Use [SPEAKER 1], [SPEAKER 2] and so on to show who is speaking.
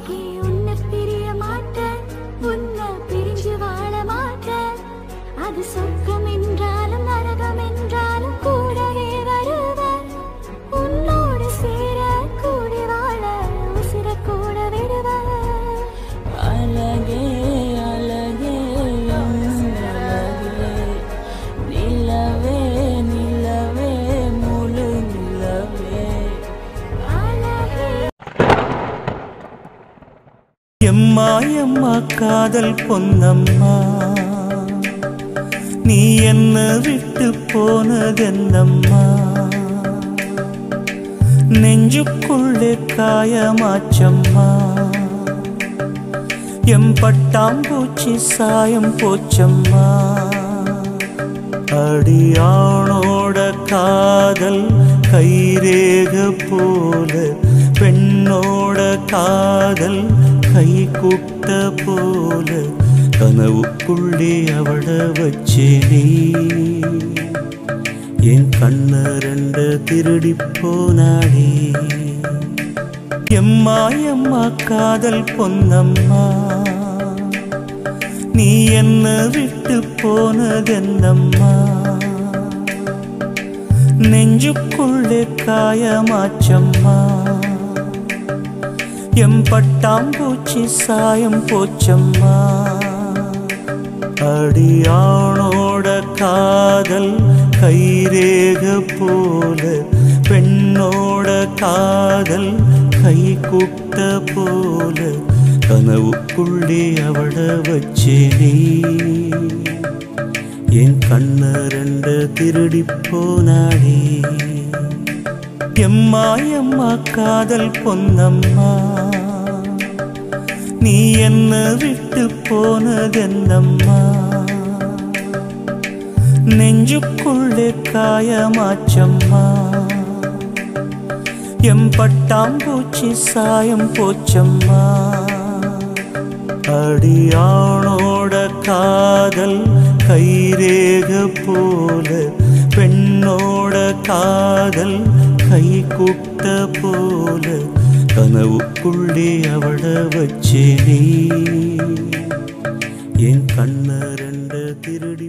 [SPEAKER 1] begin. எம்மா எம்மா காதல் பொன்னம்மா. நீ என்ன விட்டு போனதென்னம்மா. நெஞ்சுக்குள்ளே காயமாச்சம்மா. எம் பட்டாம்பூச்சி சாயம் போச்சம்மா. அடியானோட காதல் கைரேக போல பெண்ணோட காதல் கை குட்ட போல கனவுக்குள்ளே அவட வச்சேனே என் கண்ண ரெண்டு திருடி போனாடே. எம்மா எம்மா காதல் பொன்னம்மா. நீ என்ன விட்டு போனதென்னம்மா. நெஞ்சுக்குள்ளே காயமாச்சம்மா. எம் பட்டாம்பூச்சி சாயம் போச்சம்மா. அடியானோட காதல் கைரேக போல பெண்ணோட காதல் கை குட்ட போல கனவுக்குள்ளே அவட வச்சேனே என் கண்ண ரெண்டு திருடி போனாடே எம்மா எம்மா காதல் பொன்னம்மா. நீ என்ன விட்டு போனதென்னம்மா. நெஞ்சுக்குள்ளே காயமாச்சம்மா. எம் பட்டாம்பூச்சி சாயம் போச்சம்மா. அடியானோட காதல் கைரேக போல பெண்ணோட காதல் கை குட்ட போல கனவுக்குள்ளே அவட வச்சேனே என் கண்ண ரெண்டு திருடி